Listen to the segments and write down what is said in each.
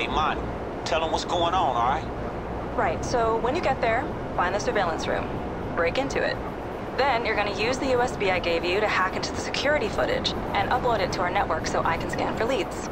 Hey, Monty, tell them what's going on, all right? Right, so when you get there, find the surveillance room. Break into it. Then you're gonna use the USB I gave you to hack into the security footage and upload it to our network so I can scan for leads.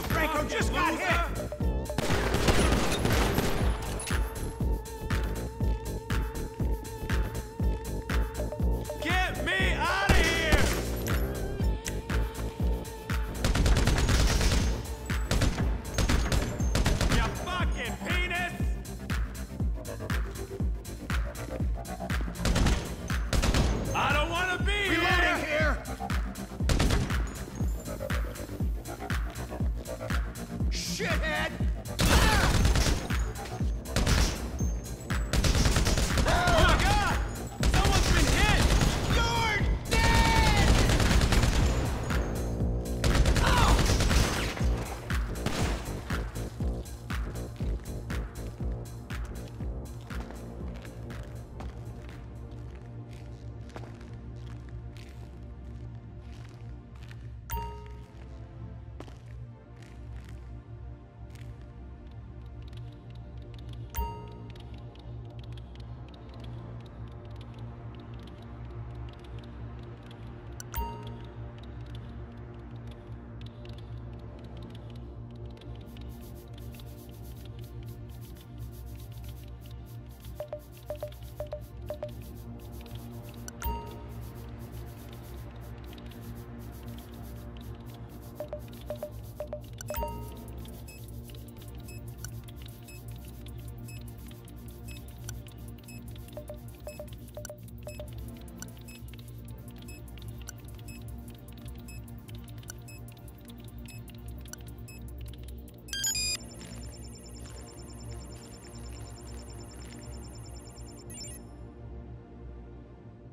Franco just got hit! shithead!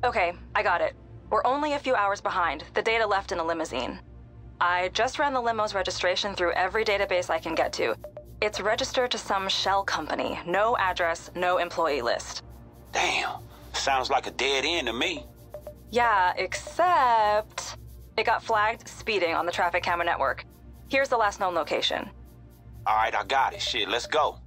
Okay, I got it. We're only a few hours behind. The data left in a limousine. I just ran the limo's registration through every database I can get to. It's registered to some shell company. No address, no employee list. Damn. Sounds like a dead end to me. Yeah, except it got flagged speeding on the traffic camera network. Here's the last known location. All right, I got it. Shit, let's go.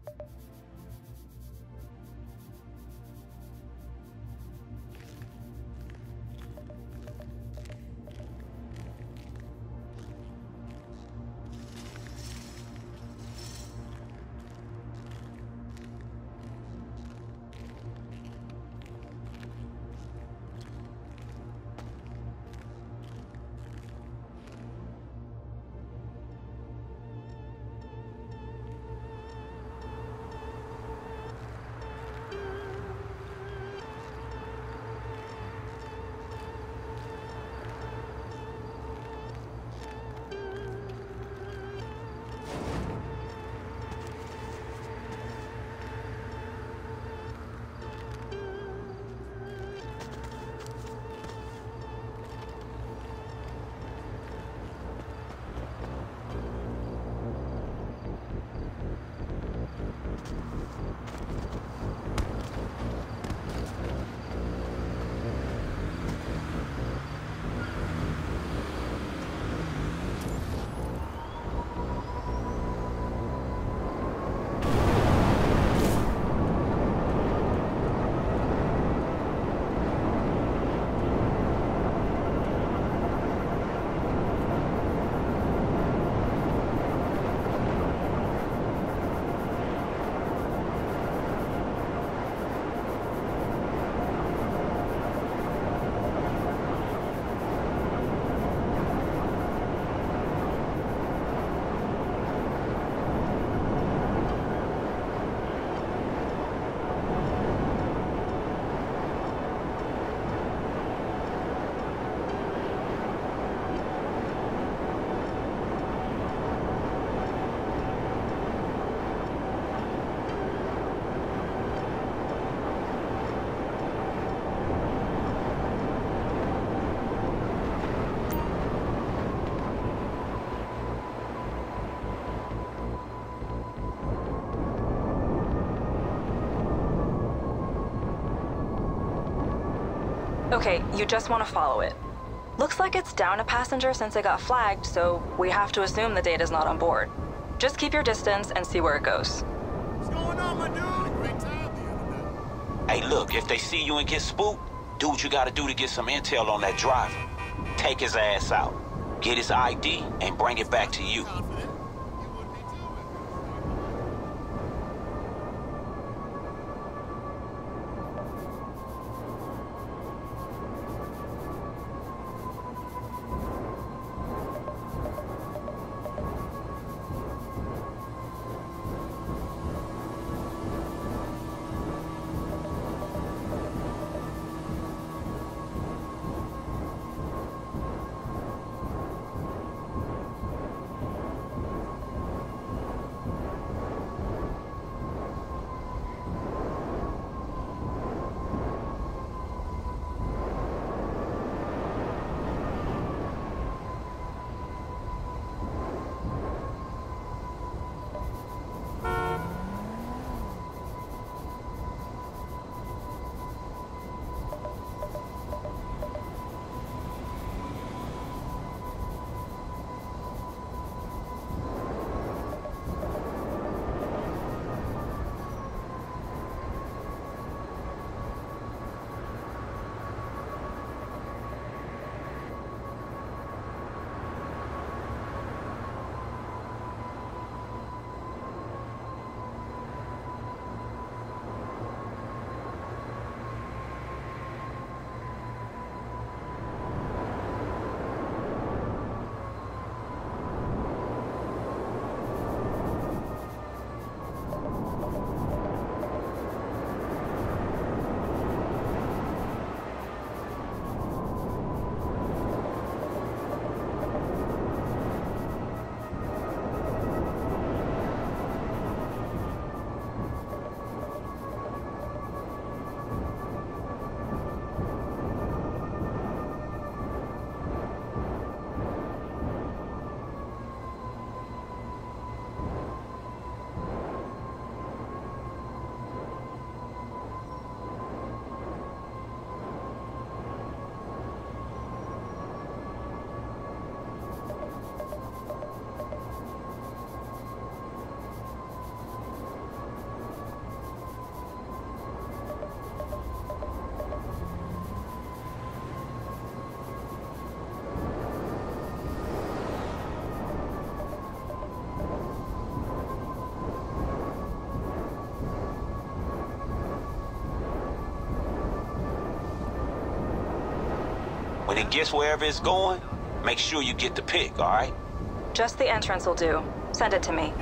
Okay, you just want to follow it. Looks like it's down a passenger since it got flagged, so we have to assume the data's not on board. Just keep your distance and see where it goes. What's going on, my dude? Great time the other day. Hey, look, if they see you and get spooked, do what you gotta do to get some intel on that driver. Take his ass out, get his ID, and bring it back to you. Confident? You When it gets wherever it's going, make sure you get the pick, all right? Just the entrance will do. Send it to me.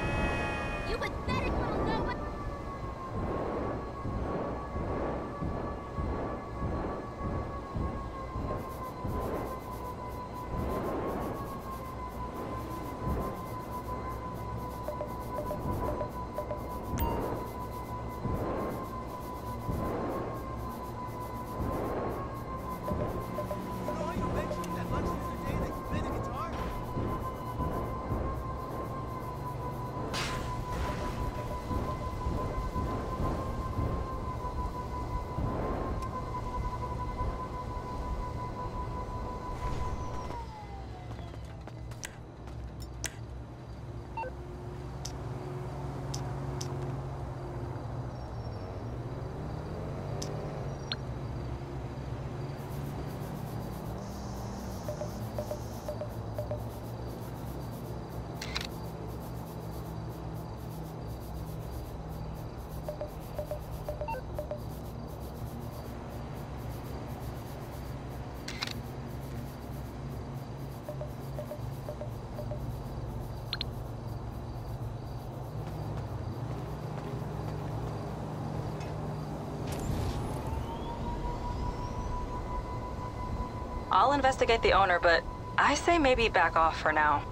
I'll investigate the owner, but I say maybe back off for now.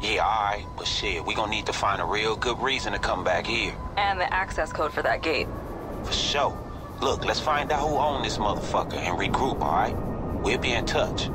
Yeah, all right, but shit, we gonna need to find a real good reason to come back here. And the access code for that gate. For sure. Look, let's find out who owned this motherfucker and regroup, all right? We'll be in touch.